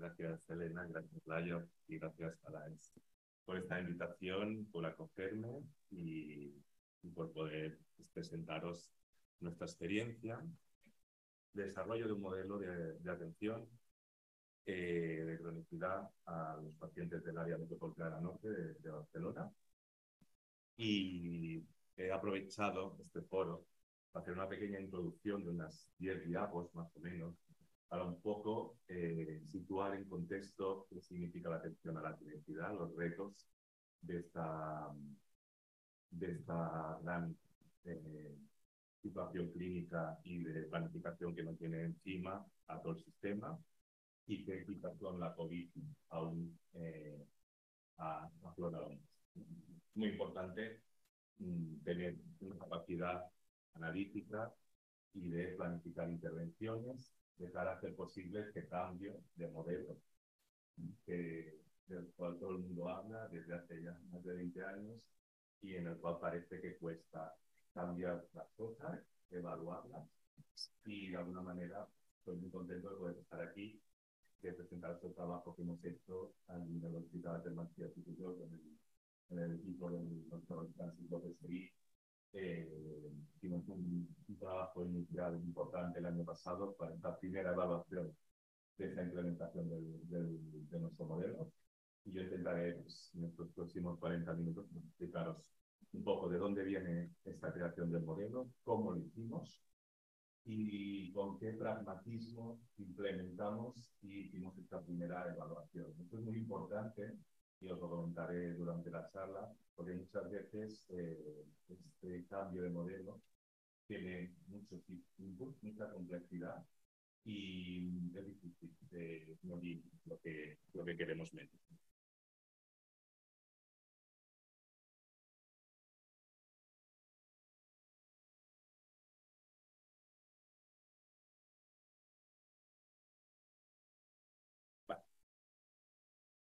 Gracias, Elena, gracias, Layo, y gracias a por esta invitación, por acogerme y, por poder presentaros nuestra experiencia desarrollo de un modelo de, atención eh, de cronicidad a los pacientes del área metropolitana norte de, Barcelona. Y he aprovechado este foro para hacer una pequeña introducción de unas 10 diapos más o menos, para un poco eh, situar en contexto qué significa la atención a la cronicidad, los retos de esta, de esta gran eh, situación clínica y de planificación que no tiene encima a todo el sistema y que quizás la COVID aún eh, a, Muy importante mm, tener una capacidad analítica y de planificar intervenciones de hacer posible este cambio de modelo que, del cual todo el mundo habla desde hace ya más de 20 años y en el cual parece que cuesta cambiar las cosas, evaluarlas y de alguna manera estoy muy contento de poder estar aquí, de presentar este trabajo que hemos hecho en la Universidad de Maestría Instituto con el, equipo del doctor Francis López eh, hicimos un, trabajo inicial importante el año pasado para esta primera evaluación de esa implementación del, de nuestro modelo. Y yo intentaré pues, en estos próximos 40 minutos explicaros un poco de dónde viene esta creación del modelo, cómo lo hicimos y con qué pragmatismo implementamos y hicimos esta primera evaluación. Esto es muy importante y os lo comentaré durante la charla, porque muchas veces eh, este cambio de modelo tiene muchos inputs, mucha complejidad y es difícil de medir lo que, lo que queremos medir.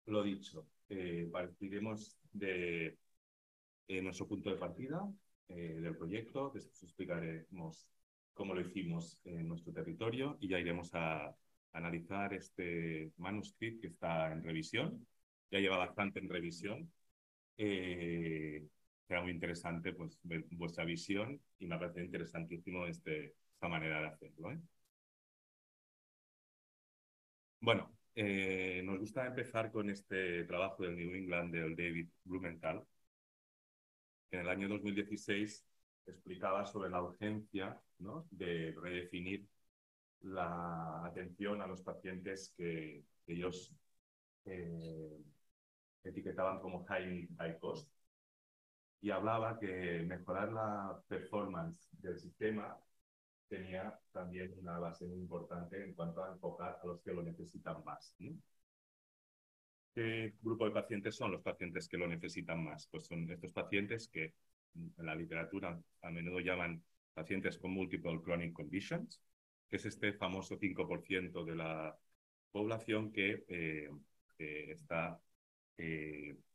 Lo dicho, eh, partiremos de eh, nuestro punto de partida eh, del proyecto, después explicaremos cómo lo hicimos en nuestro territorio y ya iremos a, analizar este manuscrito que está en revisión. Ya lleva bastante en revisión. será muy interesante pues, vuestra visión y me parece interesantísimo este, esta manera de hacerlo. Bueno, eh, nos gusta empezar con este trabajo del New England del David Blumenthal, que en el año 2016 explicaba sobre la urgencia de redefinir la atención a los pacientes que, ellos eh, etiquetaban como high, high cost. Y hablaba que mejorar la performance del sistema tenía también una base muy importante en cuanto a enfocar a los que lo necesitan más. ¿Qué grupo de pacientes son los pacientes que lo necesitan más? Pues son estos pacientes que en la literatura a menudo llaman pacientes con multiple chronic conditions, que es este famoso 5% de la población que, eh, está,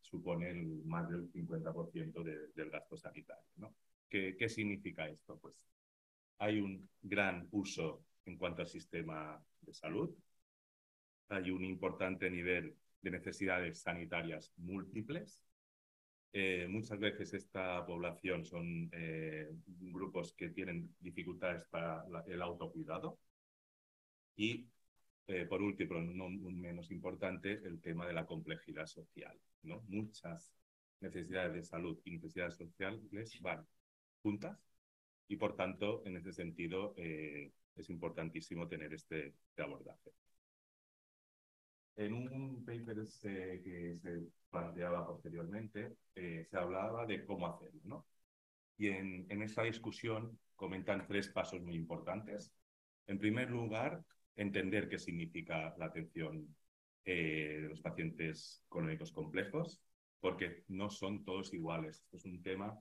supone el, más del 50% del gasto sanitario. ¿Qué, ¿Qué significa esto? Pues hay un gran uso en cuanto al sistema de salud, hay un importante nivel de necesidades sanitarias múltiples. Eh, muchas veces esta población son eh, grupos que tienen dificultades para el autocuidado. Y, eh, por último, no menos importante, el tema de la complejidad social. ¿no? Muchas necesidades de salud y necesidades sociales van juntas y por tanto, en ese sentido, eh, es importantísimo tener este, este, abordaje. En un paper que se planteaba posteriormente, eh, se hablaba de cómo hacerlo, ¿no? Y en, en esa discusión comentan tres pasos muy importantes. En primer lugar, entender qué significa la atención eh, de los pacientes crónicos complejos, porque no son todos iguales. Esto es un tema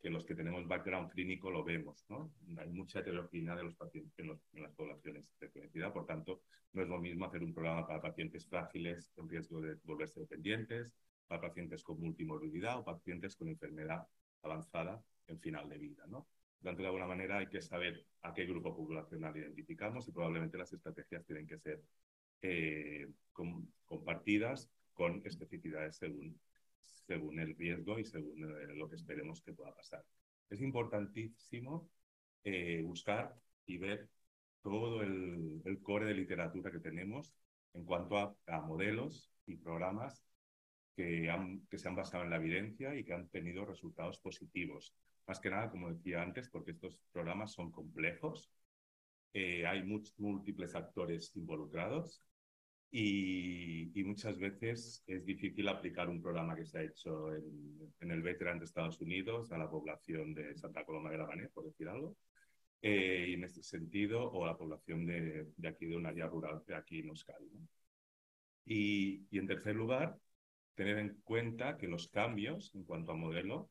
que los que tenemos background clínico lo vemos, ¿no? Hay mucha heterogeneidad de los pacientes en, las poblaciones de cronicidad, por tanto, no es lo mismo hacer un programa para pacientes frágiles en riesgo de volverse dependientes, para pacientes con multimorbidad o pacientes con enfermedad avanzada en final de vida, ¿no? Por tanto, de alguna manera hay que saber a qué grupo poblacional identificamos y probablemente las estrategias tienen que ser eh, compartidas con especificidades según, según el riesgo y según eh, lo que esperemos que pueda pasar. Es importantísimo eh, buscar y ver todo el, core de literatura que tenemos en cuanto a, a modelos y programas que, han, que se han basado en la evidencia y que han tenido resultados positivos. Más que nada, como decía antes, porque estos programas son complejos, eh, hay múltiples actores involucrados y, y, muchas veces es difícil aplicar un programa que se ha hecho en, en el veterano de Estados Unidos a la población de Santa Coloma de la Gramenet, por decir algo. Eh, y en este sentido, o a la población de, de, aquí, de un área rural de aquí en Euskadi. ¿no? Y, y, en tercer lugar, tener en cuenta que los cambios en cuanto a modelo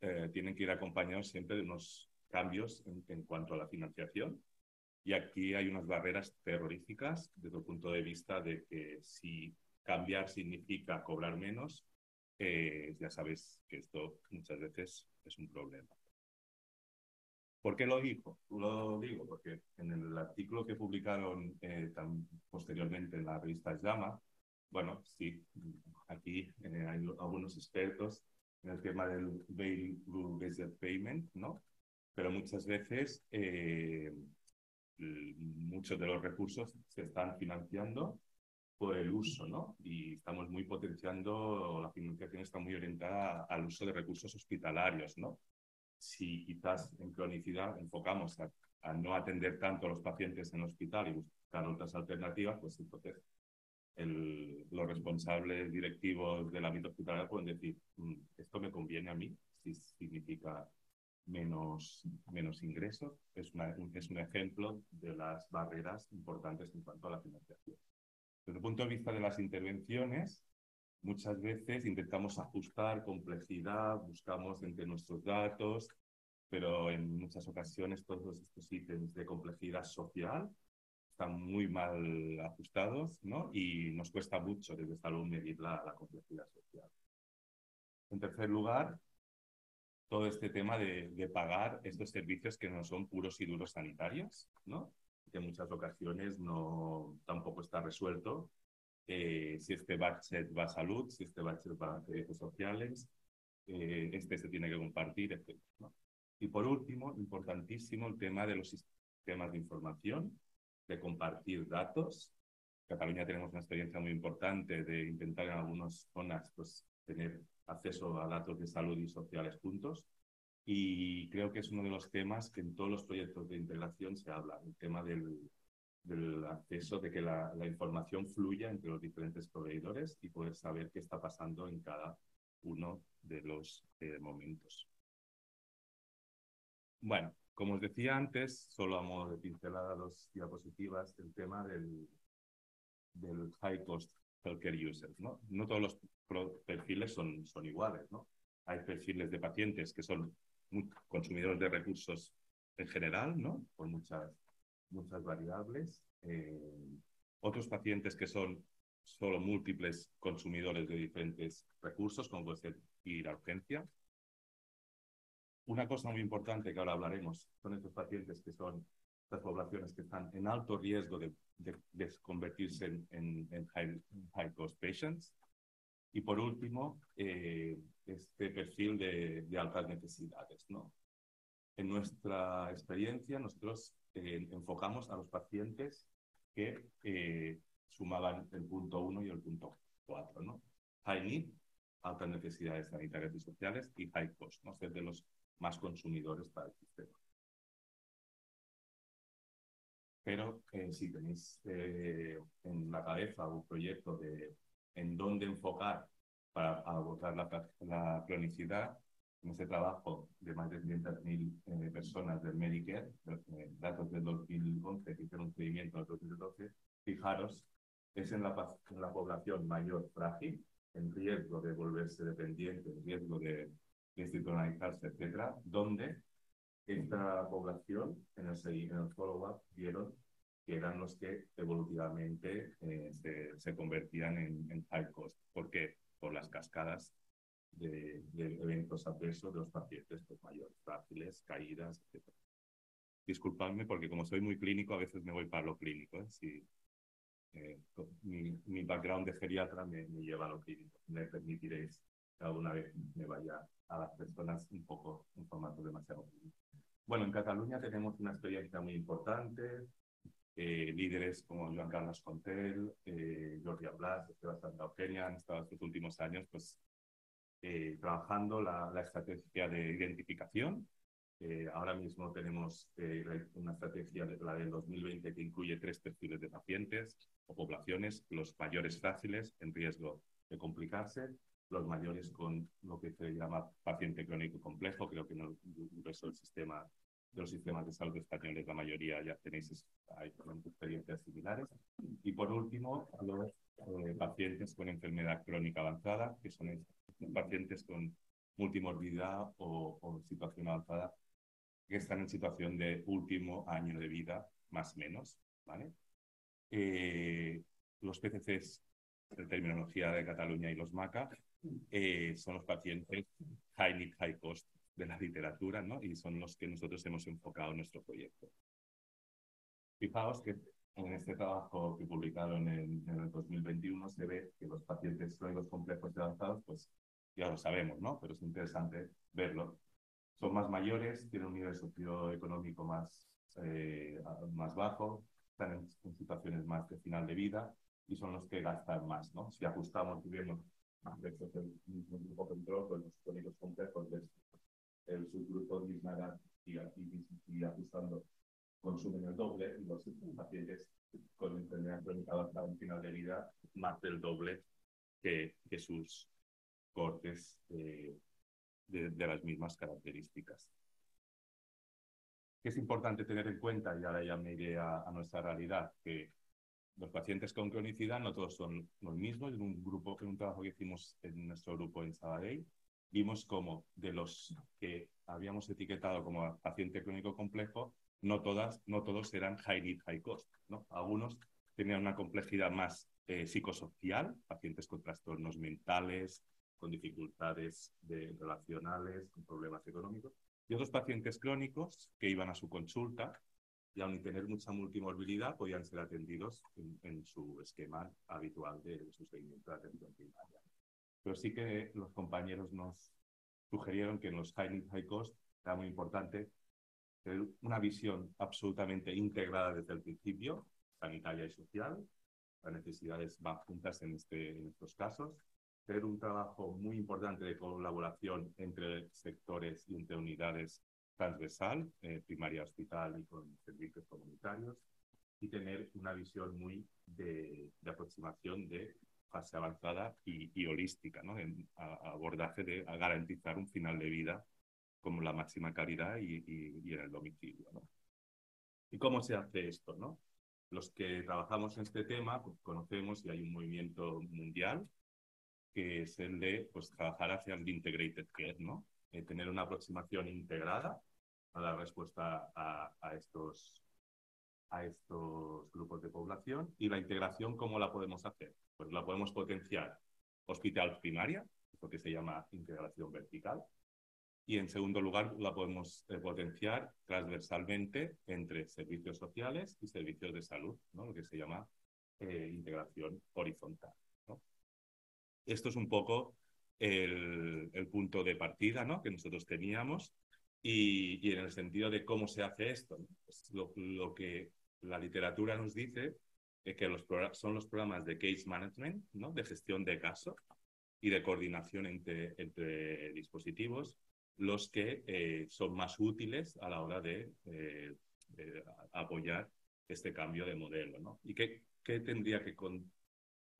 eh, tienen que ir acompañados siempre de unos cambios en, en, cuanto a la financiación. Y aquí hay unas barreras terroríficas desde el punto de vista de que si cambiar significa cobrar menos, eh, ya sabes que esto muchas veces es un problema. ¿Por qué lo digo? Lo digo porque en el artículo que publicaron eh, tan posteriormente en la revista Llama, bueno, sí, aquí eh, hay algunos expertos en el tema del Value Based Payment, ¿no? Pero muchas veces eh, muchos de los recursos se están financiando por el uso, ¿no? Y estamos muy potenciando, la financiación está muy orientada al uso de recursos hospitalarios, ¿no? Si quizás en cronicidad enfocamos a, a no atender tanto a los pacientes en hospital y buscar otras alternativas, pues entonces el, los responsables directivos del ámbito hospitalario pueden decir, mm, esto me conviene a mí, si significa menos, menos ingresos. Es, una, es un ejemplo de las barreras importantes en cuanto a la financiación. Desde el punto de vista de las intervenciones, muchas veces intentamos ajustar complejidad, buscamos entre nuestros datos, pero en muchas ocasiones todos estos ítems de complejidad social están muy mal ajustados ¿no? y nos cuesta mucho desde salud medir la, la complejidad social. En tercer lugar, todo este tema de, de, pagar estos servicios que no son puros y duros sanitarios, ¿no? que en muchas ocasiones no, tampoco está resuelto eh, si este budget va a salud, si este budget va a servicios sociales, eh, este se tiene que compartir, etc. ¿no? Y por último, importantísimo el tema de los sistemas de información, de compartir datos. En Cataluña tenemos una experiencia muy importante de intentar en algunas zonas pues, tener acceso a datos de salud y sociales juntos. Y creo que es uno de los temas que en todos los proyectos de integración se habla, el tema del, del acceso, de que la, la, información fluya entre los diferentes proveedores y poder saber qué está pasando en cada uno de los eh, momentos. Bueno, como os decía antes, solo a modo de pincelada dos diapositivas, el tema del, del high cost healthcare users. ¿no? no todos los perfiles son, son iguales. ¿no? Hay perfiles de pacientes que son consumidores de recursos en general, ¿no? por muchas, muchas variables. Eh, otros pacientes que son solo múltiples consumidores de diferentes recursos, como puede ser ir a urgencia. Una cosa muy importante que ahora hablaremos son estos pacientes que son estas poblaciones que están en alto riesgo de, de, de convertirse en, en, en high, high, cost patients. Y por último, eh, este perfil de, de, altas necesidades. ¿no? En nuestra experiencia, nosotros eh, enfocamos a los pacientes que eh, sumaban el punto 1 y el punto 4. ¿no? High need, altas necesidades sanitarias y sociales, y high cost, ¿no? ser de los más consumidores para el sistema. Pero eh, si tenéis eh, en la cabeza un proyecto de en dónde enfocar para abordar la, la cronicidad, en ese trabajo de más de 500.000 eh, personas del Medicare, eh, datos del 2011 que hicieron un seguimiento del 2012, fijaros, es en la, en la población mayor frágil, en riesgo de volverse dependiente, en riesgo de institucionalizarse, etcétera, donde esta población en el, en el follow-up vieron que eran los que evolutivamente eh, se, se, convertían en, en, high cost. ¿Por qué? Por las cascadas de, de eventos adversos de los pacientes pues, mayores, frágiles, caídas, etc. Disculpadme porque como soy muy clínico, a veces me voy para lo clínico. ¿eh? Si, eh, mi, mi, background de geriatra me, me, lleva a lo que me permitiréis cada una vez me vaya a las personas un poco en formato demasiado. Bueno, en Cataluña tenemos una experiencia muy importante, eh, líderes como Joan Carlos Contel, eh, Jordi Blas, Sebastián Eugenia han estado estos últimos años pues, eh, trabajando la, la, estrategia de identificación. Eh, ahora mismo tenemos eh, una estrategia, la del 2020, que incluye tres perfiles de pacientes o poblaciones, los mayores fáciles en riesgo de complicarse, los mayores con lo que se llama paciente crónico complejo, creo que no, eso el sistema de los sistemas de salud españoles, la mayoría ya tenéis hay experiencias similares. Y por último, los eh, pacientes con enfermedad crónica avanzada, que son pacientes con multimorbidad o, o, situación avanzada, que están en situación de último año de vida, más o menos. ¿vale? Eh, los PCCs, en terminología de Cataluña y los MACA, eh, son los pacientes high need, high cost de la literatura, ¿no? Y son los que nosotros hemos enfocado en nuestro proyecto. Fijaos que en este trabajo que publicaron en, en el 2021 se ve que los pacientes crónicos complejos y avanzados, pues ya lo sabemos, ¿no? Pero es interesante verlo. Son más mayores, tienen un nivel socioeconómico más, eh, más bajo, están en, situaciones más de final de vida y son los que gastan más, ¿no? Si ajustamos y el mismo grupo control con los crónicos complejos el subgrupo misma y, y, y, ajustando consumen el doble y los pacientes con enfermedad crónica avanzada en final de vida más del doble que, que sus cortes eh, de, de, las mismas características. Es importante tener en cuenta, y ahora ya me iré a, a nuestra realidad, que los pacientes con cronicidad no todos son los mismos. En un grupo, en un trabajo que hicimos en nuestro grupo en Sabadell, vimos como de los que habíamos etiquetado como paciente crónico complejo, no todas, no todos eran high need, high cost. ¿no? Algunos tenían una complejidad más eh, psicosocial, pacientes con trastornos mentales, con dificultades de, relacionales, con problemas económicos, y otros pacientes crónicos que iban a su consulta y aun tener mucha multimorbilidad podían ser atendidos en, en su esquema habitual de, su seguimiento de atención primaria. Pero sí que los compañeros nos sugirieron que en los high high cost era muy importante tener una visión absolutamente integrada desde el principio, sanitaria y social. Las necesidades van juntas en, este, en estos casos. Tener un trabajo muy importante de colaboración entre sectores y entre unidades transversal, eh, primaria hospital y con servicios comunitarios, y tener una visión muy de, de aproximación de fase avanzada y, y holística, ¿no? En a, a abordaje de a garantizar un final de vida como la máxima calidad y, y, y en el domicilio. ¿no? ¿Y cómo se hace esto? ¿no? Los que trabajamos en este tema pues, conocemos y hay un movimiento mundial que es el de pues, trabajar hacia el integrated care, ¿no? Eh, tener una aproximación integrada a dar respuesta a, a, estos, a estos grupos de población. Y la integración, ¿cómo la podemos hacer? Pues la podemos potenciar hospital primaria, lo que se llama integración vertical. Y en segundo lugar, la podemos eh, potenciar transversalmente entre servicios sociales y servicios de salud, ¿no? lo que se llama eh, integración horizontal. ¿no? Esto es un poco el, el, punto de partida ¿no? que nosotros teníamos y, y, en el sentido de cómo se hace esto. ¿no? Pues lo, lo, que la literatura nos dice es que los son los programas de case management, ¿no? de gestión de casos y de coordinación entre, entre dispositivos, los que eh, son más útiles a la hora de, eh, de, apoyar este cambio de modelo. ¿no? ¿Y qué, qué tendría que, con,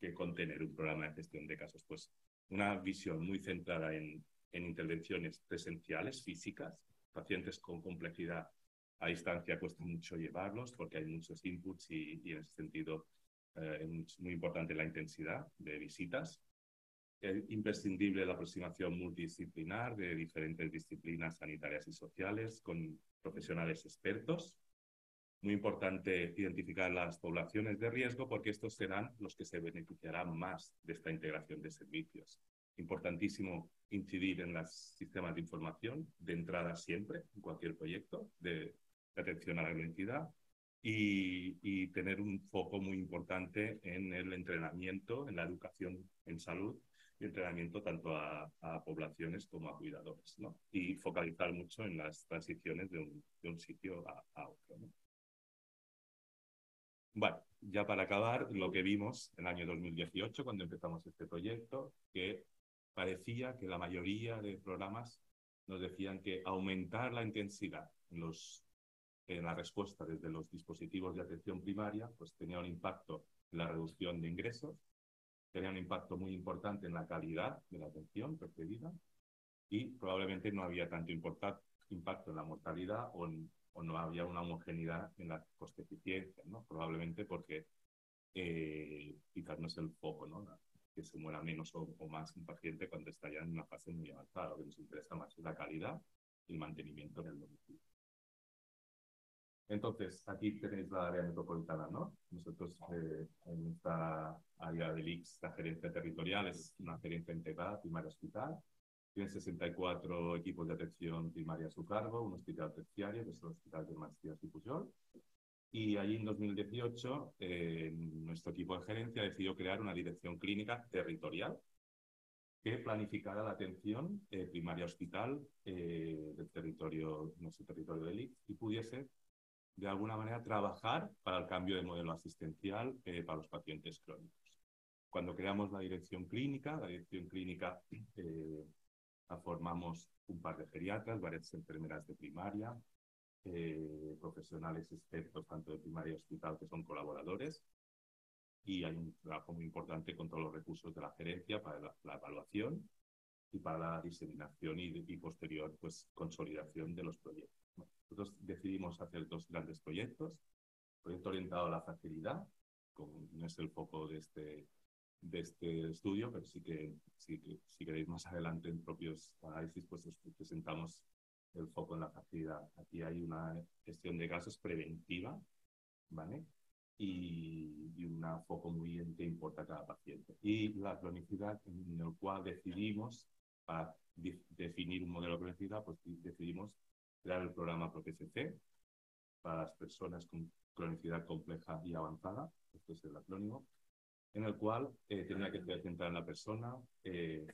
que contener un programa de gestión de casos? Pues una visión muy centrada en, en intervenciones presenciales, físicas, pacientes con complejidad a distancia cuesta mucho llevarlos porque hay muchos inputs y, y en ese sentido eh, es muy importante la intensidad de visitas. Es imprescindible la aproximación multidisciplinar de diferentes disciplinas sanitarias y sociales con profesionales expertos. Muy importante identificar las poblaciones de riesgo porque estos serán los que se beneficiarán más de esta integración de servicios importantísimo incidir en los sistemas de información de entrada siempre, en cualquier proyecto de, de atención a la identidad, y, y, tener un foco muy importante en el entrenamiento, en la educación en salud y entrenamiento tanto a, a poblaciones como a cuidadores, ¿no? Y focalizar mucho en las transiciones de un, de un sitio a, a otro. ¿no? Bueno, ya para acabar, lo que vimos en el año 2018, cuando empezamos este proyecto, que parecía que la mayoría de programas nos decían que aumentar la intensidad en, los, en la respuesta desde los dispositivos de atención primaria, pues tenía un impacto en la reducción de ingresos, tenía un impacto muy importante en la calidad de la atención recibida y probablemente no había tanto impacto en la mortalidad o en o no había una homogeneidad en la coste-eficiencia, ¿no? Probablemente porque eh, quizás no es el foco, ¿no? Que se muera menos o, más un paciente cuando está ya en una fase muy avanzada. Lo que nos interesa más es la calidad y el mantenimiento en el domicilio. Entonces, aquí tenéis la área metropolitana, ¿no? Nosotros eh, en esta área del IX, la gerencia territorial es una gerencia integrada, primaria hospital, tiene 64 equipos de atención primaria a su cargo, un hospital terciario, que es el Hospital de Maestrías y Pujol. Y allí en 2018, eh, nuestro equipo de gerencia decidió crear una dirección clínica territorial que planificara la atención eh, primaria hospital eh, del territorio, nuestro territorio del IC, y pudiese de alguna manera trabajar para el cambio de modelo asistencial para los pacientes crónicos. Cuando creamos la dirección clínica, la dirección clínica formamos un par de geriatras, varias enfermeras de primaria, eh, profesionales expertos tanto de primaria y hospital que son colaboradores. Y hay un trabajo muy importante con todos los recursos de la gerencia para la, evaluación y para la diseminación y, y, posterior pues, consolidación de los proyectos. Nosotros decidimos hacer dos grandes proyectos. Proyecto orientado a la facilidad, como no es el foco de este, de este estudio, pero sí que, sí si queréis más adelante en propios análisis, pues os presentamos el foco en la facilidad. Aquí hay una gestión de casos preventiva, ¿vale? Y, y un foco muy en qué importa cada paciente. Y la cronicidad, en el cual decidimos, para definir un modelo de cronicidad, pues decidimos crear el programa ProPCC para las personas con cronicidad compleja y avanzada, esto es el acrónimo, en el cual eh, tenía que centrar en la persona, eh,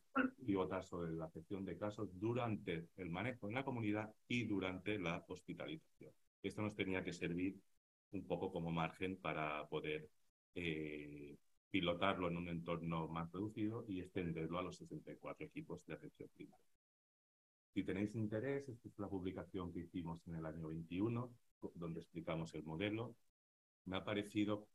pivotar sobre la gestión de casos durante el manejo en la comunidad y durante la hospitalización. Esto nos tenía que servir un poco como margen para poder eh, pilotarlo en un entorno más reducido y extenderlo a los 64 equipos de atención primaria. Si tenéis interés, esta es la publicación que hicimos en el año 21, donde explicamos el modelo. Me ha parecido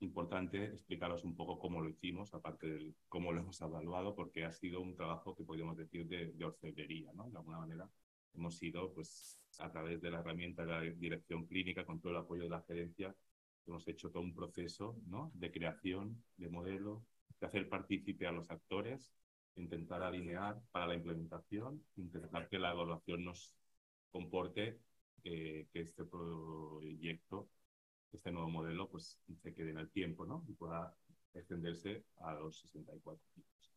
importante explicaros un poco cómo lo hicimos, aparte de cómo lo hemos evaluado, porque ha sido un trabajo que podríamos decir de, de orfebrería, ¿no? De alguna manera hemos ido, pues, a través de la herramienta de la dirección clínica, con todo el apoyo de la gerencia, hemos hecho todo un proceso, ¿no? De creación de modelo, de hacer partícipe a los actores, intentar alinear para la implementación, intentar que la evaluación nos comporte eh, que este proyecto este nuevo modelo pues se quede en el tiempo ¿no? y pueda extenderse a los 64 equipos.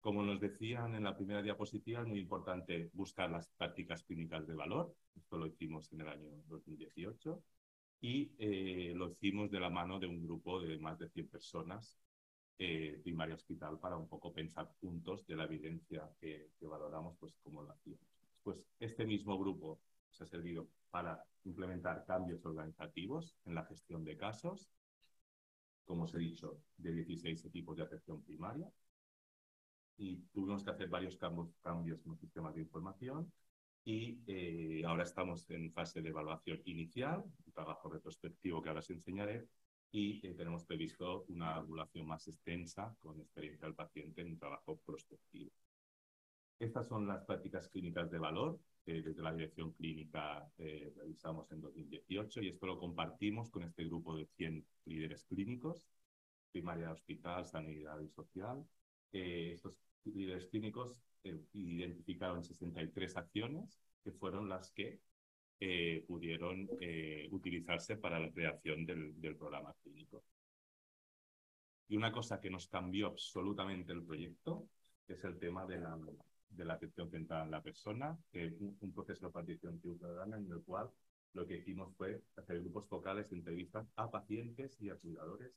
Como nos decían en la primera diapositiva, es muy importante buscar las prácticas clínicas de valor. Esto lo hicimos en el año 2018 y eh, lo hicimos de la mano de un grupo de más de 100 personas eh, primaria hospital para un poco pensar puntos de la evidencia que, que valoramos, pues como lo hacíamos. Pues este mismo grupo se ha servido para implementar cambios organizativos en la gestión de casos, como os he dicho, de 16 equipos de atención primaria. Y tuvimos que hacer varios cambios, en los sistemas de información y eh, ahora estamos en fase de evaluación inicial, un trabajo retrospectivo que ahora os enseñaré, y eh, tenemos previsto una evaluación más extensa con experiencia del paciente en un trabajo prospectivo. Estas son las prácticas clínicas de valor que desde la dirección clínica eh, realizamos en 2018 y esto lo compartimos con este grupo de 100 líderes clínicos, primaria hospital, sanidad y social. Eh, estos líderes clínicos eh, identificaron 63 acciones que fueron las que pudieron utilizarse para la creación del, del programa clínico. Y una cosa que nos cambió absolutamente el proyecto es el tema de la de la atención centrada en la persona, un, proceso de participación ciudadana en el cual lo que hicimos fue hacer grupos focales de entrevistas a pacientes y a cuidadores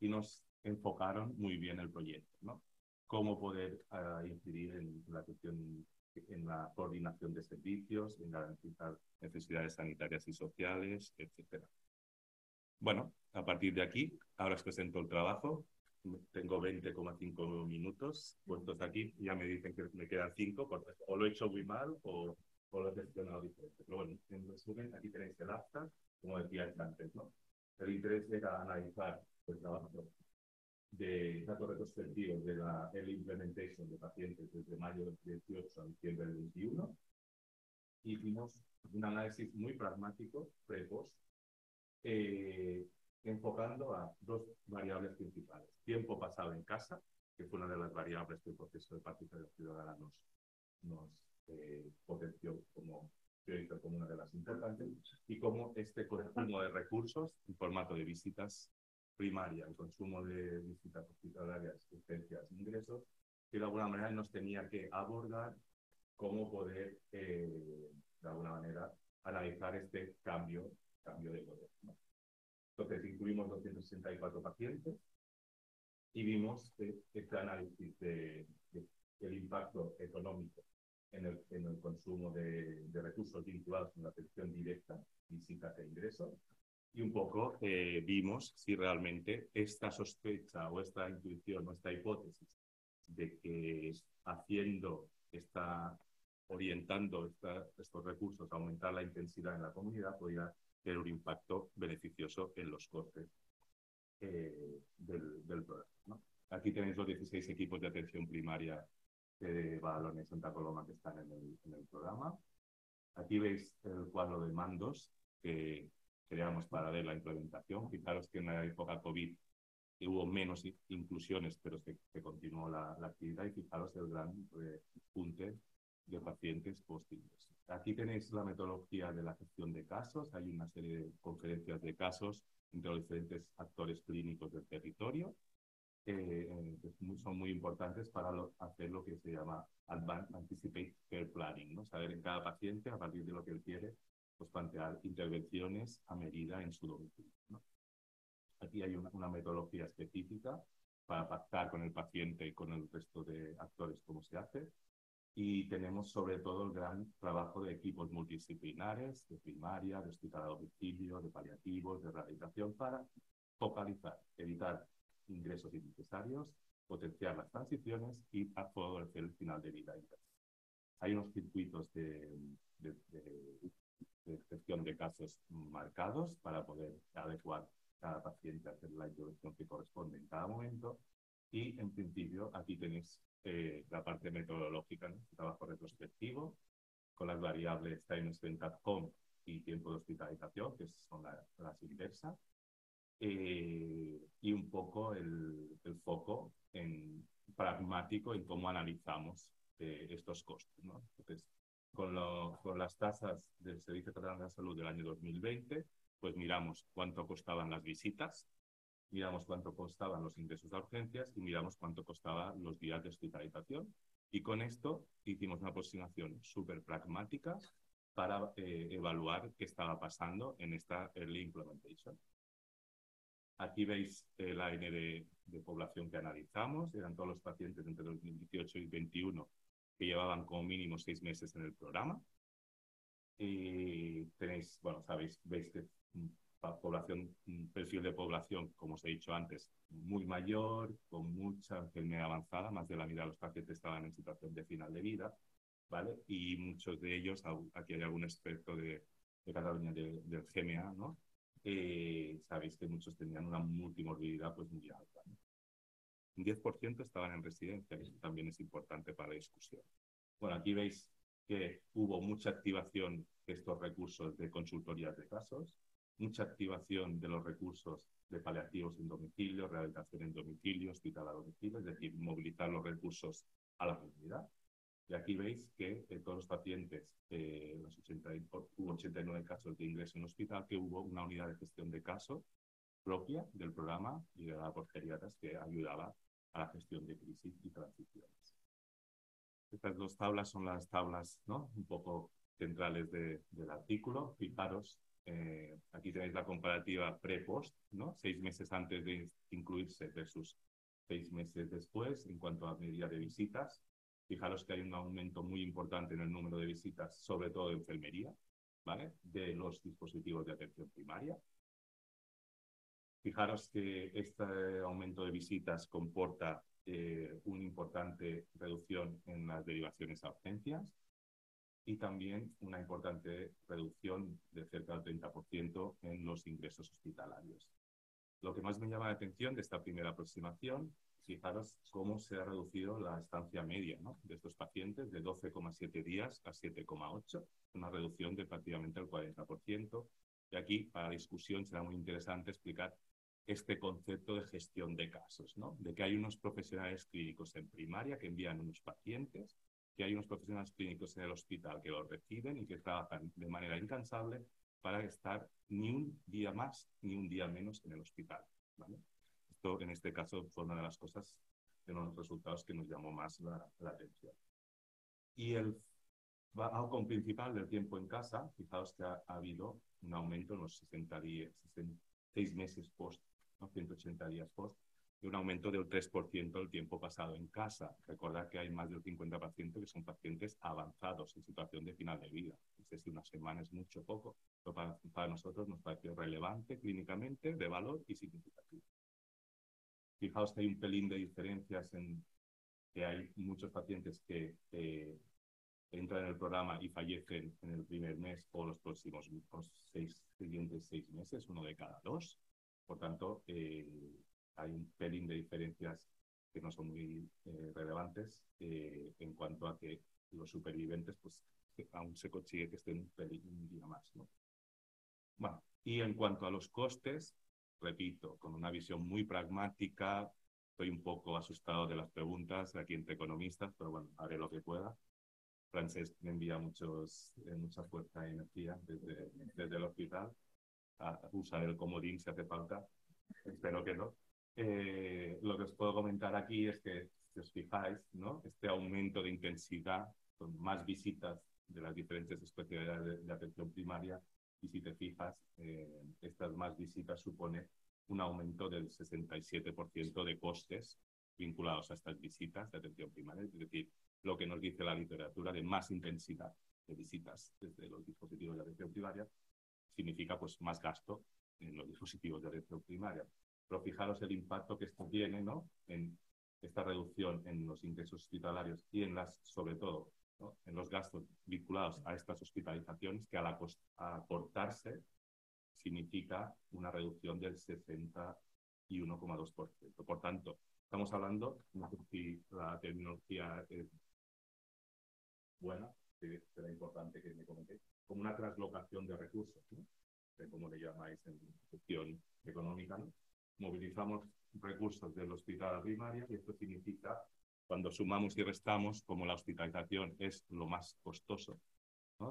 y nos enfocaron muy bien el proyecto, ¿no? Cómo poder uh, incidir en la cuestión, en la coordinación de servicios, en garantizar necesidades sanitarias y sociales, etcétera. Bueno, a partir de aquí, ahora os presento el trabajo. Tengo 20,5 minutos puestos aquí. Ya me dicen que me quedan 5, o lo he hecho muy mal o, o lo he gestionado diferente. Pero bueno, en resumen, aquí tenéis el acta, como decía antes, ¿no? El interés era analizar el trabajo de datos retrospectivos de la el implementation de pacientes desde mayo del 18 a diciembre del 21. Hicimos un análisis muy pragmático, pre-post, eh, enfocando a dos variables principales. Tiempo pasado en casa, que fue una de las variables que el proceso de participación ciudadana nos, nos eh, potenció como, como una de las importantes, y cómo este consumo de recursos en formato de visitas primaria, el consumo de visitas hospitalarias, asistencias, ingresos, que de alguna manera nos tenía que abordar cómo poder, eh, de alguna manera, analizar este cambio cambio de poder. Entonces, incluimos 264 pacientes y vimos este análisis del de, impacto económico en el, en el consumo de, de, recursos vinculados con la atención directa, visitas e ingresos, y un poco eh, vimos si realmente esta sospecha o esta intuición o esta hipótesis de que haciendo esta orientando esta, estos recursos a aumentar la intensidad en la comunidad podía tener un impacto beneficioso en los costes eh, del, del, programa. ¿no? Aquí tenéis los 16 equipos de atención primaria de Badalona y Santa Coloma que están en el, en el programa. Aquí veis el cuadro de mandos que creamos para ver la implementación. Fijaros que en la época COVID hubo menos inclusiones, pero se, se continuó la, la, actividad y fijaros el gran eh, punte de pacientes post -ingreso. Aquí tenéis la metodología de la gestión de casos. Hay una serie de conferencias de casos entre los diferentes actores clínicos del territorio. Eh, que son muy importantes para lo, hacer lo que se llama Anticipate Care Planning, ¿no? saber en cada paciente, a partir de lo que él quiere, pues plantear intervenciones a medida en su domicilio. ¿no? Aquí hay una, una, metodología específica para pactar con el paciente y con el resto de actores cómo se hace y tenemos sobre todo el gran trabajo de equipos multidisciplinares, de primaria, de hospital a domicilio, de paliativos, de rehabilitación, para focalizar, evitar ingresos innecesarios, potenciar las transiciones y favorecer el final de vida. Hay unos circuitos de, de, de, gestión de casos marcados para poder adecuar cada paciente a hacer la intervención que corresponde en cada momento. Y en principio aquí tenéis eh, la parte metodológica, ¿no? trabajo retrospectivo, con las variables time spent at home y tiempo de hospitalización, que son la, las inversas, eh, y un poco el, el, foco en pragmático en cómo analizamos eh, estos costos. ¿no? Entonces, con, lo, con, las tasas del Servicio Catalán de la Salud del año 2020, pues miramos cuánto costaban las visitas, miramos cuánto costaban los ingresos de urgencias y miramos cuánto costaban los días de hospitalización. Y con esto hicimos una aproximación súper pragmática para eh, evaluar qué estaba pasando en esta early implementation. Aquí veis el AN de, de, población que analizamos, eran todos los pacientes entre 2018 y 2021 que llevaban como mínimo seis meses en el programa. Y tenéis, bueno, sabéis, veis que población, un perfil de población, como os he dicho antes, muy mayor, con mucha enfermedad avanzada, más de la mitad de los pacientes estaban en situación de final de vida, ¿vale? Y muchos de ellos, aquí hay algún experto de, de Cataluña de, del GMA, ¿no? Eh, sabéis que muchos tenían una multimorbilidad pues muy alta. ¿no? Un 10% estaban en residencia, y eso también es importante para la discusión. Bueno, aquí veis que hubo mucha activación de estos recursos de consultorías de casos, mucha activación de los recursos de paliativos en domicilio, rehabilitación en domicilio, hospital a domicilio, es decir, movilizar los recursos a la comunidad. Y aquí veis que eh, todos los pacientes, eh, los 80, hubo 89 casos de ingreso en hospital, que hubo una unidad de gestión de casos propia del programa liderada por geriatras que ayudaba a la gestión de crisis y transiciones. Estas dos tablas son las tablas ¿no? un poco centrales de, del artículo. Fijaros Eh, aquí tenéis la comparativa pre-post, ¿no? Seis meses antes de incluirse versus seis meses después en cuanto a medida de visitas. Fijaros que hay un aumento muy importante en el número de visitas, sobre todo de enfermería, ¿vale? De los dispositivos de atención primaria. Fijaros que este aumento de visitas comporta eh, una importante reducción en las derivaciones a urgencias y también una importante reducción de cerca del 30% en los ingresos hospitalarios. Lo que más me llama la atención de esta primera aproximación, fijaros cómo se ha reducido la estancia media de estos pacientes de 12,7 días a 7,8, una reducción de prácticamente el 40%. Y aquí, para la discusión, será muy interesante explicar este concepto de gestión de casos, ¿no? de que hay unos profesionales clínicos en primaria que envían unos pacientes, que hay unos profesionales clínicos en el hospital que los reciben y que trabajan de manera incansable para estar ni un día más ni un día menos en el hospital. Esto, en este caso, fue una de las cosas, de los resultados que nos llamó más la, atención. Y el outcome principal del tiempo en casa, fijaos que ha, habido un aumento en los 60 días, 6 meses post 180 días post, y un aumento del 3% del tiempo pasado en casa. Recordad que hay más del 50% que son pacientes avanzados en situación de final de vida. Es decir, una semana es mucho poco, pero para, para nosotros nos pareció relevante clínicamente, de valor y significativo. Fijaos que hay un pelín de diferencias en que hay muchos pacientes que entran en el programa y fallecen en el primer mes o los próximos los seis, siguientes seis meses, uno de cada dos. Por tanto, eh, hay un pelín de diferencias que no son muy eh, relevantes eh, en cuanto a que los supervivientes, pues aún se consigue que estén un pelín un día más. ¿no? Bueno, y en cuanto a los costes, repito, con una visión muy pragmática, estoy un poco asustado de las preguntas aquí entre economistas, pero bueno, haré lo que pueda. Francés me envía muchos, mucha fuerza y energía desde, desde el hospital a usar el comodín si hace falta. Espero que no. Eh, lo que os puedo comentar aquí es que, si os fijáis, ¿no? este aumento de intensidad, con más visitas de las diferentes especialidades de, atención primaria, y si te fijas, eh, estas más visitas supone un aumento del 67% de costes vinculados a estas visitas de atención primaria, es decir, lo que nos dice la literatura de más intensidad de visitas desde los dispositivos de atención primaria, significa pues más gasto en los dispositivos de atención primaria. Pero fijaros el impacto que esto tiene ¿no? en esta reducción en los ingresos hospitalarios y en las, sobre todo, en los gastos vinculados a estas hospitalizaciones, que al acortarse significa una reducción del 61,2%. Por tanto, estamos hablando, no sé si la terminología es buena, será importante que me comentéis, como una traslocación de recursos, ¿no? como le llamáis en gestión económica, ¿no? Movilizamos recursos del hospital a primaria y esto significa, cuando sumamos y restamos, como la hospitalización es lo más costoso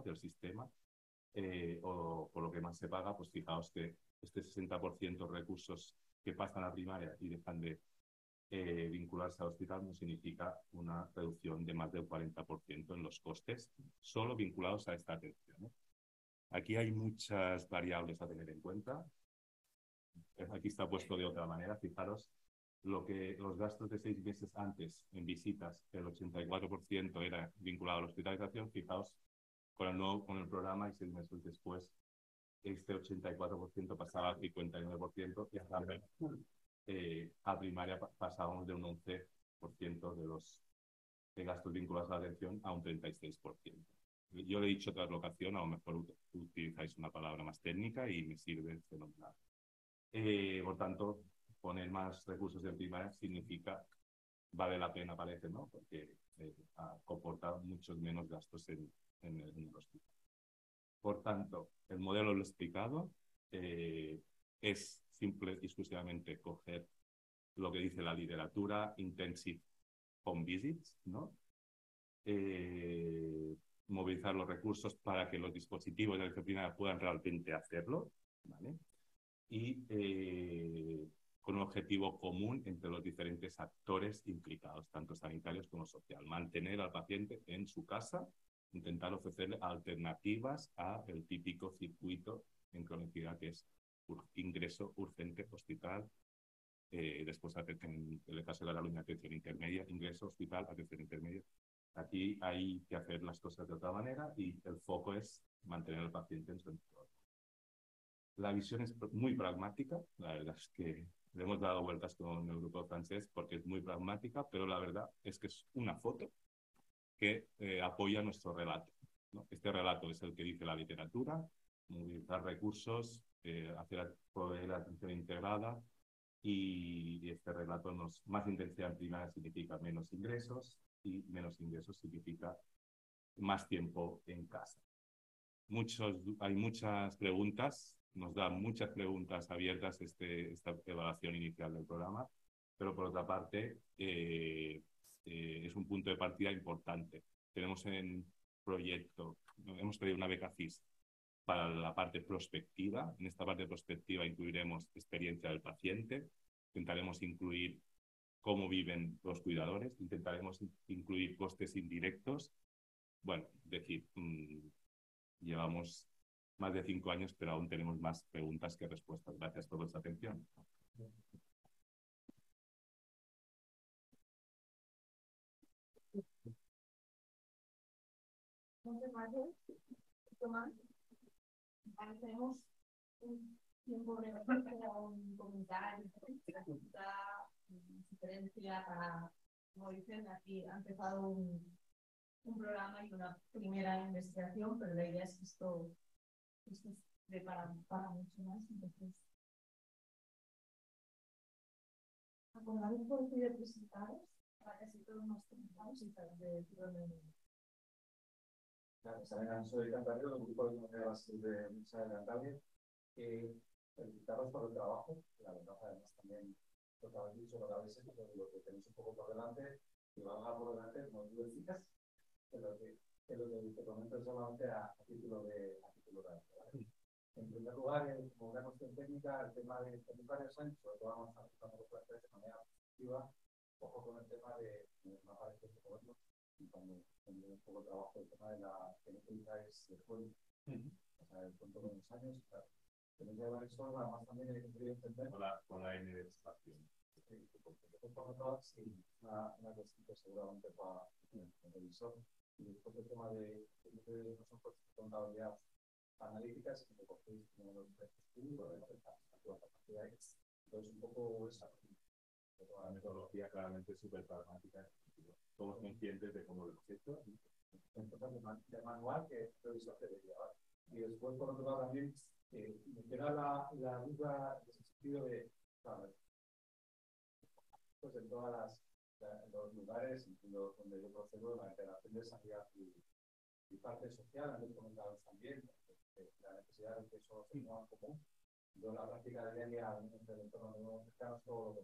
del sistema, eh, o por lo que más se paga, pues fijaos que este 60% de recursos que pasan a primaria y dejan de eh, vincularse al hospital no significa una reducción de más del 40% en los costes solo vinculados a esta atención. Aquí hay muchas variables a tener en cuenta. Aquí está puesto de otra manera. Fijaros, lo que los gastos de seis meses antes en visitas, el 84% era vinculado a la hospitalización. Fijaos, con el, nuevo, con el programa y seis meses después, este 84% pasaba al 59% y hasta eh, a primaria pasábamos de un 11% de los de gastos vinculados a la atención a un 36%. Yo le he dicho traslocación, a lo mejor utilizáis una palabra más técnica y me sirve fenomenal. Eh, por tanto, poner más recursos en primaria significa vale la pena, parece, ¿no? Porque eh, ha comportado muchos menos gastos en, en, el, hospital. Por tanto, el modelo lo explicado, eh, es simple y exclusivamente coger lo que dice la literatura, intensive home visits, ¿no? Eh, movilizar los recursos para que los dispositivos de la disciplina puedan realmente hacerlo, ¿vale? Y eh, con un objetivo común entre los diferentes actores implicados, tanto sanitarios como social. Mantener al paciente en su casa, intentar ofrecerle alternativas a el típico circuito en cronicidad, que es ingreso urgente hospital, eh, después en el caso de la línea atención intermedia, ingreso hospital, atención intermedia. Aquí hay que hacer las cosas de otra manera y el foco es mantener al paciente en su entorno. La visión es muy pragmática, la verdad es que le hemos dado vueltas con el grupo francés porque es muy pragmática, pero la verdad es que es una foto que eh, apoya nuestro relato. Este relato es el que dice la literatura, movilizar recursos, eh, hacer proveer atención integrada y, este relato nos más intensidad primaria significa menos ingresos y menos ingresos significa más tiempo en casa. Muchos, hay muchas preguntas, nos da muchas preguntas abiertas este, esta evaluación inicial del programa, pero por otra parte eh, eh, es un punto de partida importante. Tenemos en proyecto, hemos pedido una beca CIS para la parte prospectiva. En esta parte prospectiva incluiremos experiencia del paciente, intentaremos incluir cómo viven los cuidadores, intentaremos incluir costes indirectos. Bueno, decir, mm, llevamos más de cinco años, pero aún tenemos más preguntas que respuestas. Gracias por vuestra atención. Como dicen, aquí ha empezado un, programa y una primera investigación, pero la idea es esto, esto es para, mucho más. Entonces, acordar un poco de presentaros para casi todos nos presentamos y para de dónde soy Cantabria, del grupo de comunidades de Universidad de Cantabria. Eh, felicitaros por el trabajo, la verdad, además también lo que habéis dicho, lo que habéis hecho, lo que tenéis un poco por delante, y va por delante, no dudo chicas, pero que, que lo que te comento solamente a, a título de a título de ¿vale? En primer lugar, eh, como una cuestión técnica, el tema de varios años, sobre todo vamos a estar los planteles de manera positiva, ojo con el tema de, de no aparece este gobierno, y cuando tengo un poco de trabajo, el tema de la genética es de juego, o sea, el cuento de los años, claro. Pero ya va eso, además también hay que entender. Con la, con la N de espacio. Sí, porque por ejemplo, sí, una, una cuestión seguramente para el revisor. Y después el tema de, de nosotros contabilidad analítica, si me cogéis como los estudios, la capacidad Entonces, un poco esa. La metodología claramente es súper pragmática. Somos conscientes de cómo lo hemos hecho. Entonces, de manual que el revisor debería. Y después, por otro lado, también eh, me queda la, la duda en el sentido de, pues en todas las los lugares donde yo procedo la integración de sanidad y, y parte social, antes comentados también, la necesidad de que eso se mueva común. Yo la práctica diaria en el entorno de los cercanos todo lo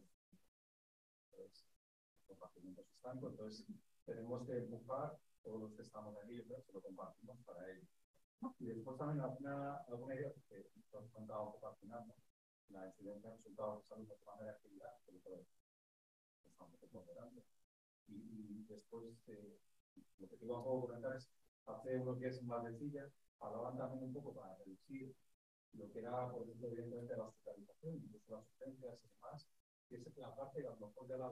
entonces, los compartimentos están, entonces tenemos que empujar todos los que estamos aquí, se lo compartimos para ello. Y después también alguna, alguna idea, que nos contado un poco al final, ¿no? la incidencia de resultados de salud de manera actividad, y, y después, eh, lo que te iba a comentar es, hace unos días en Valdecilla, hablaban también un poco para reducir lo que era, por ejemplo, evidentemente la hospitalización, incluso las urgencias y demás, que es la parte que a lo mejor ya la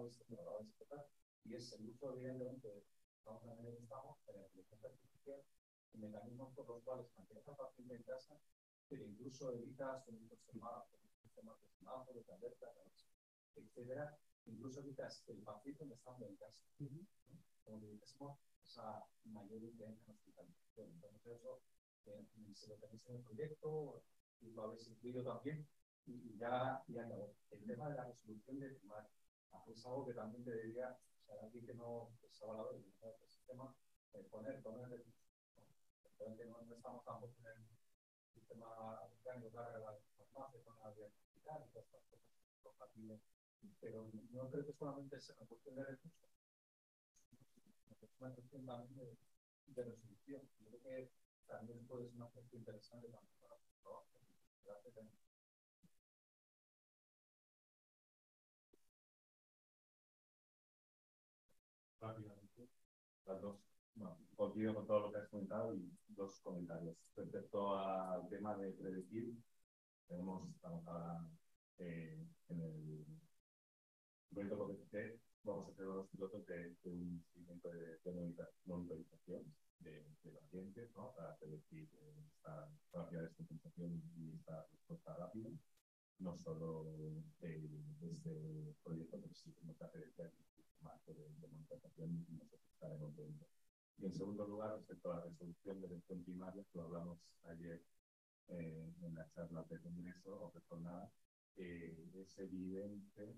a explicar, y es el uso, evidentemente, estamos en el estamos, de la inteligencia artificial, y mecanismos por los cuales mantienes al paciente en casa, pero incluso evitas un sistema de semáforos, de alerta, etcétera, incluso evitas el paciente estando en casa. Uh -huh. Como dijésemos, esa mayor incidencia en hospitalización. Entonces, eso eh, se lo tenéis en el proyecto y lo habéis incluido también. Y, ya, ya acabó. El tema de la resolución de primaria es algo que también debería, o sea, alguien que no es evaluador del sistema, eh, poner, poner recursos. ¿no? no, no estamos tampoco en el sistema orgánico que haga la farmacia, con la diagnosticar y todas estas cosas compatibles pero no creo que solamente sea una cuestión de recursos, es una cuestión también de, resolución. Yo creo que también puede ser una cuestión interesante también para trabajo. Rápidamente, las dos. Bueno, contigo con todo lo que has comentado y dos comentarios. Respecto al tema de predecir, tenemos, estamos eh, en el proyecto que vamos a hacer unos pilotos de, de un seguimiento de, de monitorización de, de pacientes, ¿no? Para predecir eh, esta rápida descompensación y esta respuesta rápida. No solo eh, este proyecto, pero sí como que más de, de monitorización y nosotros estaremos dentro. Y en segundo lugar, respecto a la resolución de elección primaria, lo hablamos ayer eh, en la charla de Congreso o de jornada, eh, es evidente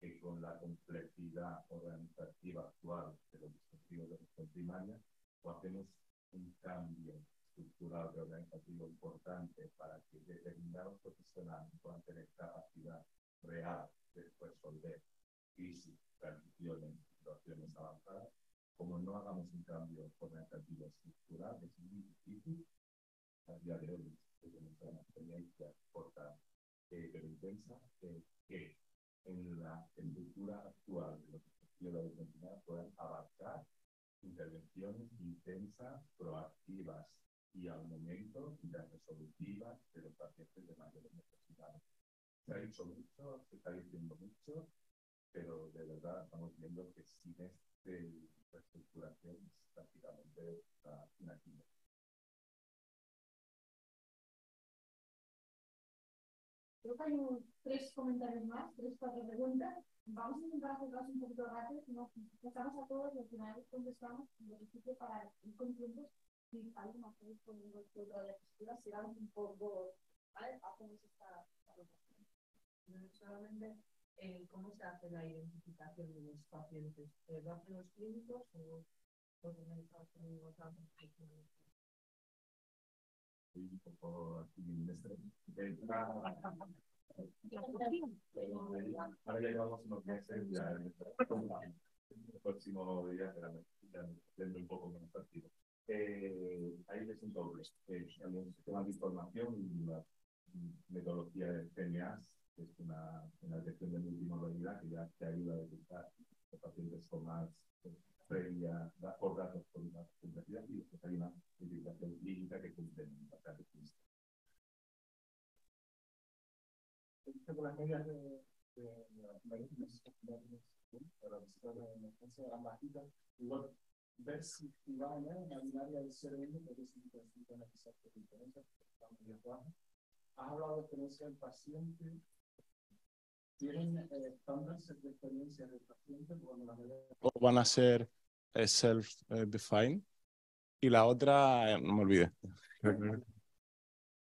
que con la complejidad organizativa actual de los dispositivos de elección primaria, o hacemos un cambio estructural y organizativo importante para que determinados profesionales puedan tener capacidad real de resolver crisis, transiciones, situaciones avanzadas, como no hagamos un cambio organizativo estructural, es muy difícil a día de hoy, desde nuestra experiencia corta eh, pero intensa, eh, que en la estructura actual de los dispositivos de la puedan abarcar intervenciones intensas, proactivas y al momento resolutivas de los pacientes de mayores necesidades. Se ha dicho mucho, se está diciendo mucho, pero de verdad estamos viendo que sin este reestructuración prácticamente está inactiva. Creo que hay un, tres comentarios más, tres, cuatro preguntas. Vamos a intentar hacerlas un poquito rápido, no pasamos a todos y al final contestamos en principio para ir con tiempos si alguien más puede poner otra diapositiva, si vamos un poco, ¿vale? Hacemos esta, esta. No solamente eh, cómo se hace la identificación de los pacientes. ¿Lo hacen los clínicos o los médicos clínicos un poco Ahora ya llevamos unos meses, ya el próximo día tendré un poco menos partido. Eh, ahí es un doble. Eh, de información y la metodología de Es una, una detección de multimodalidad que ya te ayuda a detectar los pacientes con más previa por datos con más complejidad y después hay una identificación clínica que complementa cada clínica. Con las medidas de, de, de para visitar la emergencia ambas igual ver si va a en algún área del cerebro, porque si te analizar por diferencias, estamos de acuerdo. Has hablado de experiencia del paciente ¿Tienen eh, estándares de experiencia del paciente O van a ser eh, self-defined. Y la otra, eh, no me olvidé.